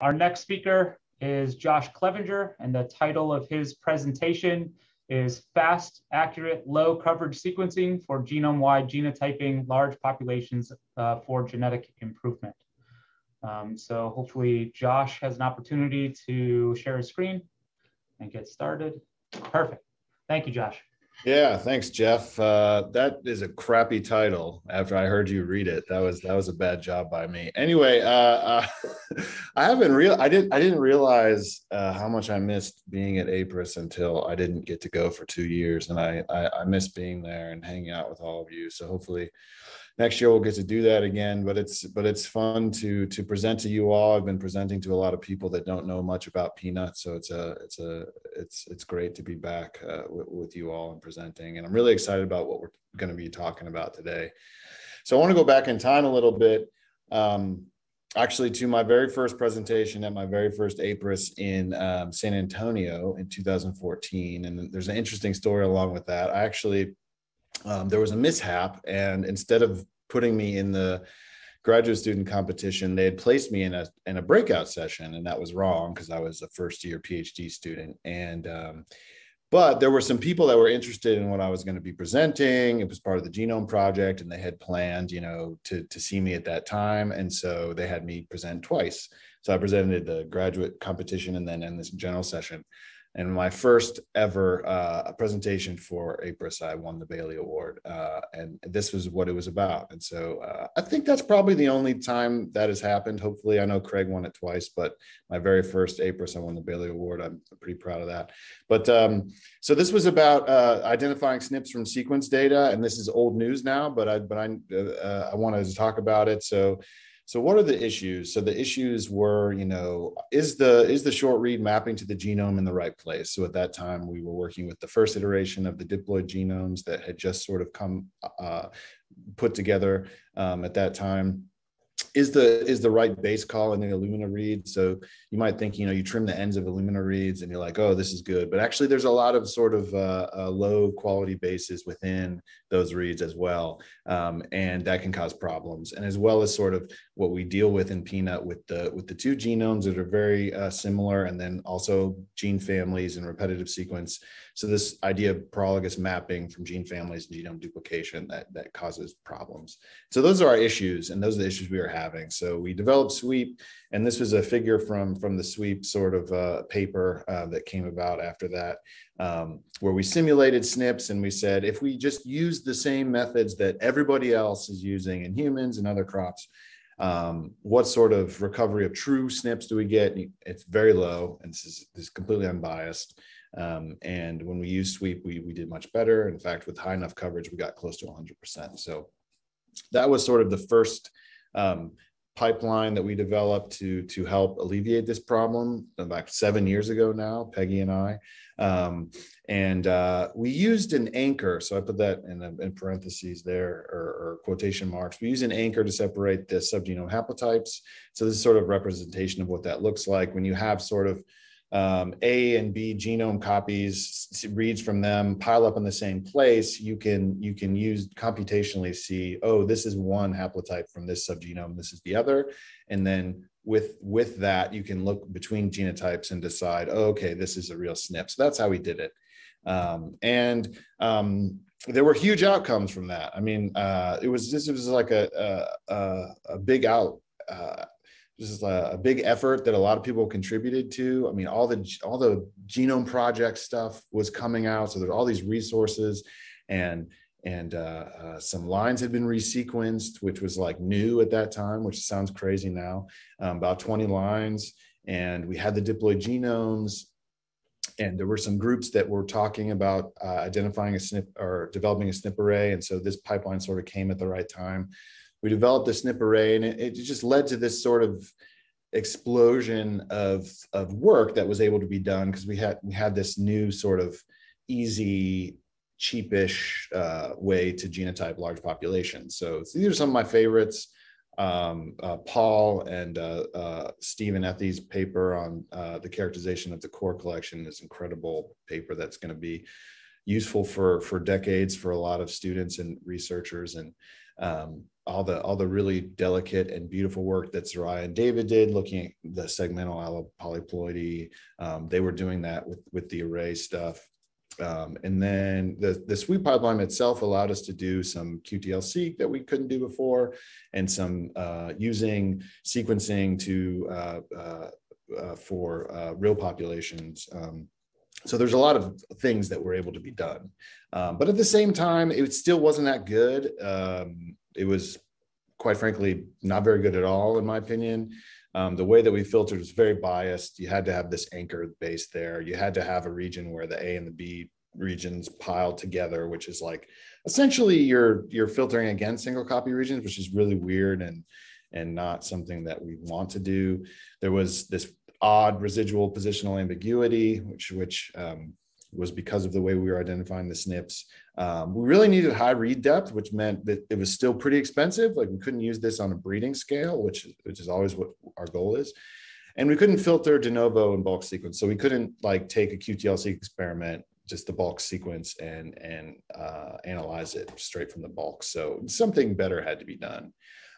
Our next speaker is Josh Clevenger, and the title of his presentation is Fast, Accurate, Low Coverage Sequencing for Genome-Wide Genotyping Large Populations uh, for Genetic Improvement. Um, so hopefully Josh has an opportunity to share his screen and get started. Perfect. Thank you, Josh. Yeah, thanks, Jeff. Uh, that is a crappy title. After I heard you read it, that was that was a bad job by me. Anyway, uh, uh, I haven't real I didn't I didn't realize uh, how much I missed being at APRES until I didn't get to go for two years, and I I, I miss being there and hanging out with all of you. So hopefully, next year we'll get to do that again but it's but it's fun to to present to you all i've been presenting to a lot of people that don't know much about peanuts so it's a it's a it's it's great to be back uh, with, with you all and presenting and i'm really excited about what we're going to be talking about today so i want to go back in time a little bit um, actually to my very first presentation at my very first APRES in um, San Antonio in 2014. And there's an interesting story along with that. I actually um, there was a mishap, and instead of putting me in the graduate student competition, they had placed me in a in a breakout session, and that was wrong because I was a first year PhD student. And um, but there were some people that were interested in what I was going to be presenting. It was part of the Genome Project, and they had planned, you know, to to see me at that time, and so they had me present twice. So I presented the graduate competition and then in this general session and my first ever uh, presentation for APRES, I won the Bailey Award, uh, and this was what it was about. And so uh, I think that's probably the only time that has happened. Hopefully, I know Craig won it twice, but my very first APRES, I won the Bailey Award. I'm pretty proud of that. But um, so this was about uh, identifying SNPs from sequence data, and this is old news now, but I but I uh, I wanted to talk about it. So so what are the issues? So the issues were, you know, is the is the short read mapping to the genome in the right place? So at that time, we were working with the first iteration of the diploid genomes that had just sort of come uh, put together um, at that time is the is the right base call in the Illumina read. So you might think, you know, you trim the ends of Illumina reads and you're like, oh, this is good. But actually, there's a lot of sort of uh, uh, low quality bases within those reads as well, um, and that can cause problems. And as well as sort of what we deal with in Peanut with the with the two genomes that are very uh, similar, and then also gene families and repetitive sequence. So this idea of paralogous mapping from gene families and genome duplication that that causes problems. So those are our issues, and those are the issues we are having. So we developed Sweep, and this was a figure from from the Sweep sort of uh, paper uh, that came about after that, um, where we simulated SNPs and we said if we just use the same methods that everybody else is using in humans and other crops. Um, what sort of recovery of true SNPs do we get? It's very low, and this is, this is completely unbiased. Um, and when we use sweep, we, we did much better. In fact, with high enough coverage, we got close to 100%. So that was sort of the first um, pipeline that we developed to to help alleviate this problem about seven years ago now peggy and i. Um, and uh, we used an anchor. So i put that in, in parentheses there or, or, quotation marks. We use an anchor to separate the subgenome haplotypes. So this is sort of representation of what that looks like. When you have sort of um, A and B genome copies, reads from them, pile up in the same place, you can you can use computationally see, oh, this is one haplotype from this subgenome, this is the other, and then with with that you can look between genotypes and decide, oh, okay, this is a real SNP. So that's how we did it, um, and um, there were huge outcomes from that. I mean, uh, it was this was like a a, a big out. Uh, this is a, a, big effort that a lot of people contributed to. I mean, all the all the genome project stuff was coming out, so there's all these resources, and and uh, uh, some lines had been resequenced, which was like new at that time, which sounds crazy now. Um, about 20 lines, and we had the diploid genomes, and there were some groups that were talking about uh, identifying a SNP or developing a SNP array, and so this pipeline sort of came at the right time we developed the SNP array and it, it just led to this sort of explosion of of work that was able to be done because we had we had this new sort of easy cheapish uh, way to genotype large populations. So, these are some of my favorites. Um, uh, paul and uh, uh stephen ethy's paper on uh, the characterization of the core collection is incredible paper that's going to be useful for for decades for a lot of students and researchers and um, all the all the really delicate and beautiful work that Soraya and David did, looking at the segmental allopolyploidy. Um, they were doing that with with the array stuff. Um, and then the, the sweep pipeline itself allowed us to do some QTL-seq that we couldn't do before, and some uh, using sequencing to uh, uh, uh for uh, real populations. Um, so there's a lot of things that were able to be done, um, but at the same time, it still wasn't that good. Um, it was, quite frankly, not very good at all, in my opinion. Um, the way that we filtered was very biased. You had to have this anchor base there. You had to have a region where the A and the B regions piled together, which is like essentially you're you're filtering against single copy regions, which is really weird and and not something that we want to do. There was this odd residual positional ambiguity, which which um, was because of the way we were identifying the SNPs. Um, we really needed high read depth, which meant that it was still pretty expensive. Like we couldn't use this on a breeding scale, which, which is always what our goal is. And we couldn't filter de novo and bulk sequence. So we couldn't like take a QTL-seq experiment, just the bulk sequence and, and uh, analyze it straight from the bulk. So something better had to be done.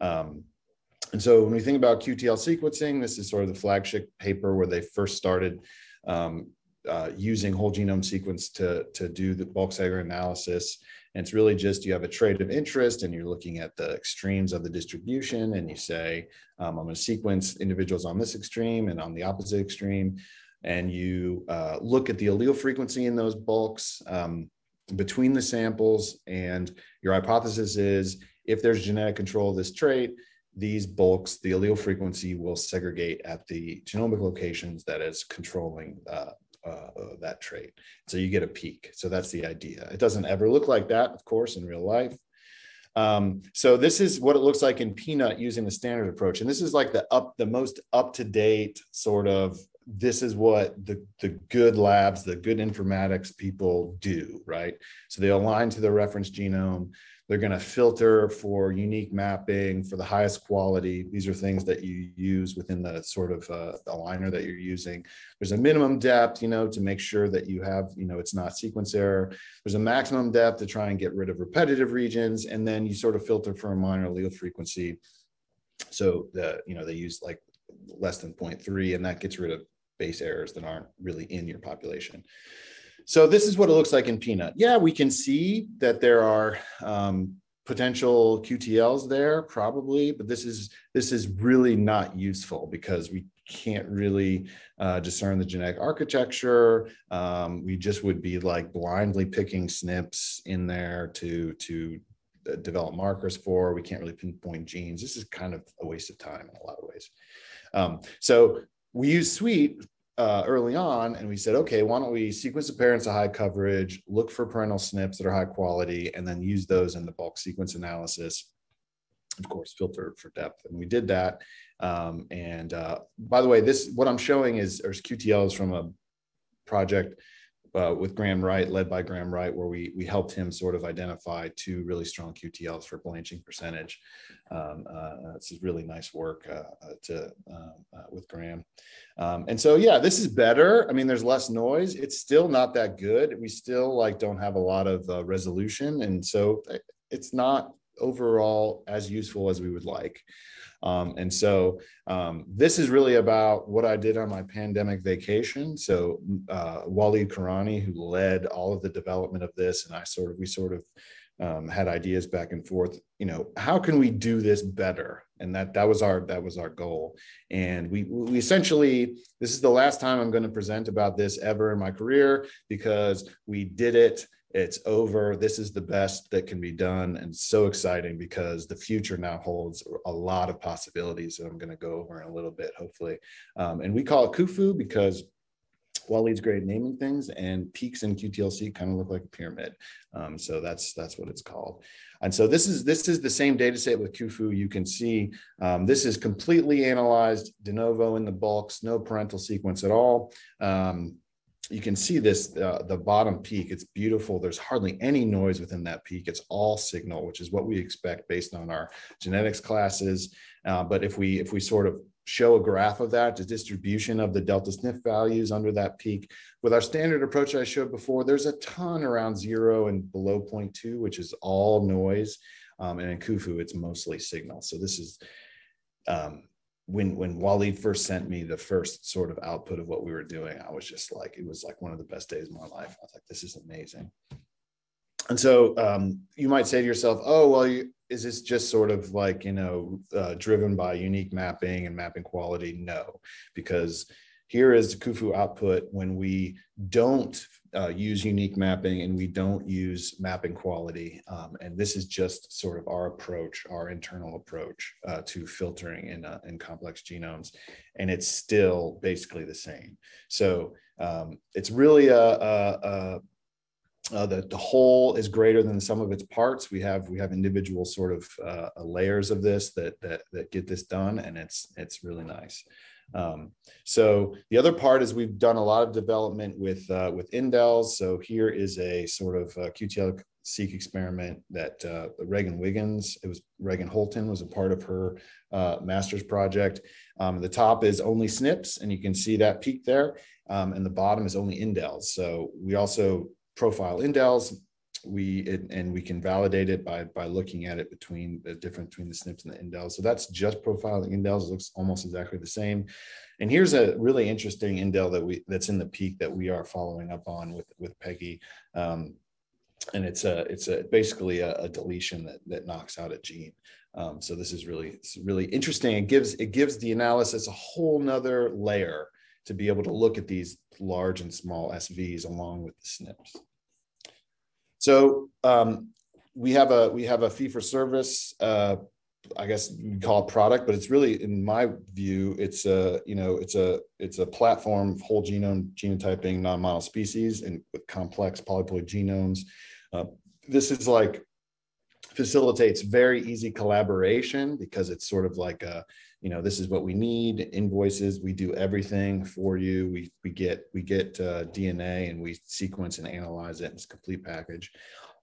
Um, and so when we think about QTL sequencing, this is sort of the flagship paper where they first started um, uh, using whole genome sequence to, to do the bulk segment analysis. And it's really just you have a trait of interest and you're looking at the extremes of the distribution and you say, um, I'm going to sequence individuals on this extreme and on the opposite extreme. And you uh, look at the allele frequency in those bulks um, between the samples. And your hypothesis is if there's genetic control of this trait, these bulks, the allele frequency will segregate at the genomic locations that is controlling uh, uh, that trait. So you get a peak. So that's the idea. It doesn't ever look like that, of course, in real life. Um, so this is what it looks like in Peanut using the standard approach. And this is like the up, the most up to date sort of, this is what the, the good labs, the good informatics people do, right? So they align to the reference genome. They're going to filter for unique mapping for the highest quality. These are things that you use within the sort of uh, aligner that you're using. There's a minimum depth, you know, to make sure that you have, you know, it's not sequence error. There's a maximum depth to try and get rid of repetitive regions. And then you sort of filter for a minor allele frequency. So the, you know, they use like less than 0.3 and that gets rid of base errors that aren't really in your population. So this is what it looks like in Peanut. Yeah, we can see that there are um, potential QTLs there, probably, but this is this is really not useful because we can't really uh, discern the genetic architecture. Um, we just would be like blindly picking SNPs in there to to uh, develop markers for. We can't really pinpoint genes. This is kind of a waste of time in a lot of ways. Um, so we use Sweep uh, early on and we said, okay, why don't we sequence the parents of high coverage, look for parental SNPs that are high quality, and then use those in the bulk sequence analysis. Of course, filter for depth. And we did that. Um, and uh, by the way, this what I'm showing is, is QTLs from a project uh, with Graham Wright, led by Graham Wright, where we we helped him sort of identify two really strong QTLs for blanching percentage. Um, uh, it's really nice work uh, uh to um, uh, with Graham. Um, and so, yeah, this is better. I mean, there's less noise. It's still not that good. We still like don't have a lot of uh, resolution, and so it's not overall as useful as we would like. Um, and so um, this is really about what I did on my pandemic vacation. So uh, Walid Korani, who led all of the development of this, and I sort of we sort of um, had ideas back and forth. You know, how can we do this better? And that that was our that was our goal. And we we essentially this is the last time I'm going to present about this ever in my career because we did it it's over. This is the best that can be done. And so exciting because the future now holds a lot of possibilities that I'm going to go over in a little bit, hopefully. Um, and we call it Khufu because Walid's great naming things, and peaks in QTL-seq kind of look like a pyramid. Um, so that's that's what it's called. And so this is this is the same data set with Khufu. You can see um, this is completely analyzed de novo in the bulks, no parental sequence at all. Um, you can see this uh, the bottom peak. It's beautiful. There's hardly any noise within that peak. It's all signal which is what we expect based on our genetics classes. Uh, but if we if we sort of show a graph of that the distribution of the delta SNP values under that peak with our standard approach i showed before there's a ton around zero and below 0.2 which is all noise. Um, and in Khufu, it's mostly signal. So this is um, when when Walid first sent me the first sort of output of what we were doing, I was just like, it was like one of the best days of my life. I was like, this is amazing. And so um, you might say to yourself, oh, well, you, is this just sort of like, you know, uh, driven by unique mapping and mapping quality? No, because here is the Khufu output when we don't uh, use unique mapping and we don't use mapping quality. Um, and this is just sort of our approach, our internal approach uh, to filtering in, uh, in complex genomes. And it's still basically the same. So um, it's really a, a, a the, the whole is greater than the sum of its parts. We have we have individual sort of uh, layers of this that that that get this done, and it's it's really nice. Um, so the other part is we've done a lot of development with uh, with indels. So here is a sort of uh, QTL seq experiment that uh, Reagan Wiggins, it was Reagan Holton was a part of her uh, master's project. Um, the top is only SNPs, and you can see that peak there. Um, and the bottom is only indels. So we also profile indels we it, and we can validate it by by looking at it between the difference between the SNPs and the indels. So that's just profiling indels. It looks almost exactly the same. And here's a really interesting indel that we that's in the peak that we are following up on with with Peggy. Um, and it's a it's a basically a, a, deletion that that knocks out a gene. Um, so this is really it's really interesting. It gives it gives the analysis a whole nother layer to be able to look at these large and small SVs along with the SNPs. So um, we have a we have a fee for service. Uh, I guess you call it product, but it's really, in my view, it's a you know it's a it's a platform of whole genome genotyping non-model species and with complex polyploid genomes. Uh, this is like facilitates very easy collaboration because it's sort of like a you know this is what we need invoices we do everything for you. We we get we get uh, dna and we sequence and analyze it. Its complete package.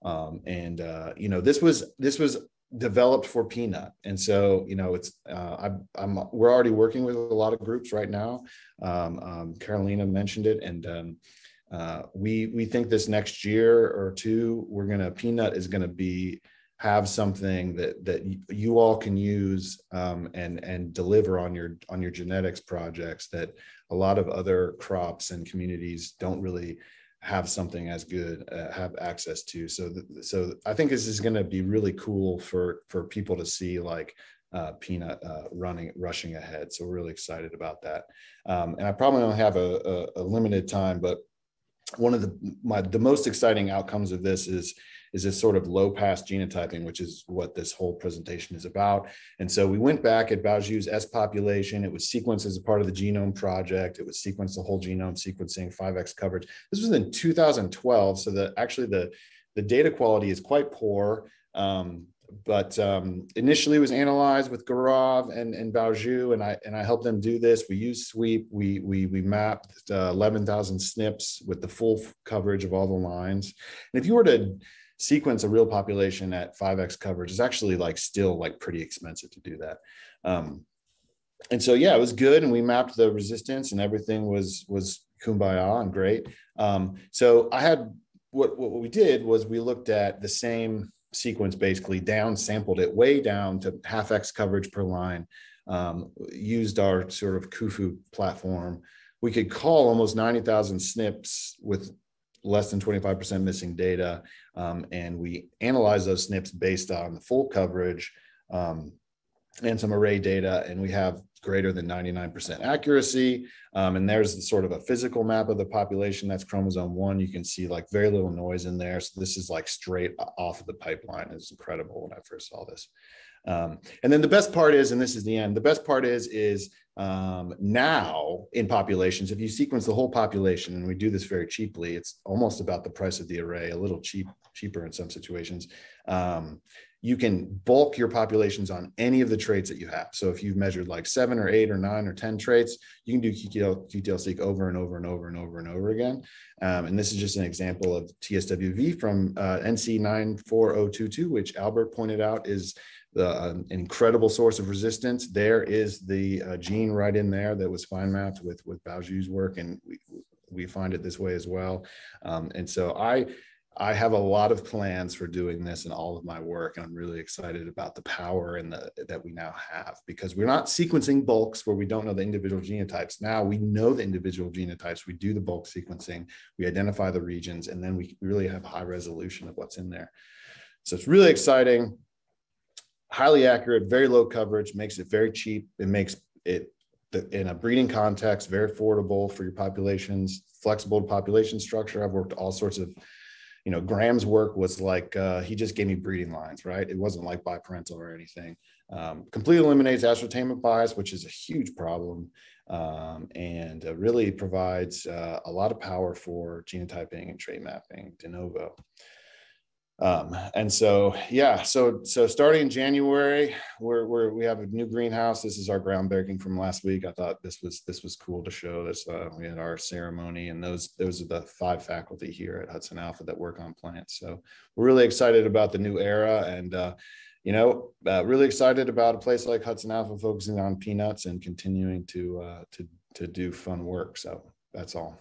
Um, and uh, you know this was this was developed for peanut. And so you know it's uh, I, am we're already working with a lot of groups right now. Um, um, carolina mentioned it and um, uh, we we think this next year or two we're gonna peanut is gonna be have something that that you all can use um, and and deliver on your on your genetics projects that a lot of other crops and communities don't really have something as good uh, have access to. So th- so i think this is going to be really cool for for people to see like uh, peanut uh, running rushing ahead. So we're really excited about that. Um, and i probably don't have a, a, a limited time but one of the my the most exciting outcomes of this is is this sort of low pass genotyping, which is what this whole presentation is about. And so we went back at Baozhu's S population. It was sequenced as a part of the genome project. It was sequenced the whole genome sequencing 5x coverage. This was in 2012. So that actually the, the data quality is quite poor. Um, but um, initially it was analyzed with Gaurav and, and Baozhu, and I and I helped them do this. We used sweep. We we we mapped uh, 11,000 SNPs with the full coverage of all the lines. And if you were to sequence a real population at 5x coverage is actually like still like pretty expensive to do that. Um, and so yeah it was good and we mapped the resistance and everything was was kumbaya and great. Um, so i had what what we did was we looked at the same sequence basically down sampled it way down to half x coverage per line um, used our sort of Khufu platform. We could call almost 90,000 SNPs with less than 25% missing data. Um, and we analyze those SNPs based on the full coverage um, and some array data. And we have greater than 99% accuracy. Um, and there's sort of a physical map of the population. That's chromosome one. You can see like very little noise in there. So this is like straight off of the pipeline. It's incredible when I first saw this. Um, and then the best part is, and this is the end, the best part is, is um, now in populations, if you sequence the whole population, and we do this very cheaply, it's almost about the price of the array, a little cheap, cheaper in some situations. Um, you can bulk your populations on any of the traits that you have. So if you've measured like seven or eight or nine or 10 traits, you can do QTL, QTL seq over and over and over and over and over again. Um, and this is just an example of TSWV from uh, NC 94022, which Albert pointed out is the, uh, an incredible source of resistance. There is the uh, gene right in there that was fine mapped with with Baozhu's work, and we we find it this way as well. Um, and so I I have a lot of plans for doing this in all of my work, and I'm really excited about the power and the that we now have because we're not sequencing bulks where we don't know the individual genotypes. Now we know the individual genotypes. We do the bulk sequencing, we identify the regions, and then we really have high resolution of what's in there. So it's really exciting, highly accurate, very low coverage, makes it very cheap. It makes it in a breeding context very affordable for your populations, flexible population structure. I've worked all sorts of you know, Graham's work was like uh, he just gave me breeding lines, right? It wasn't like biparental or anything. Um, completely eliminates ascertainment bias, which is a huge problem, um, and uh, really provides uh, a lot of power for genotyping and trait mapping de novo um, and so yeah so so starting in january we're, we're we have a new greenhouse. This is our groundbreaking from last week. I thought this was this was cool to show this uh, we had our ceremony and those those are the five faculty here at hudson alpha that work on plants. So we're really excited about the new era and uh, you know uh, really excited about a place like hudson alpha focusing on peanuts and continuing to uh, to to do fun work. So that's all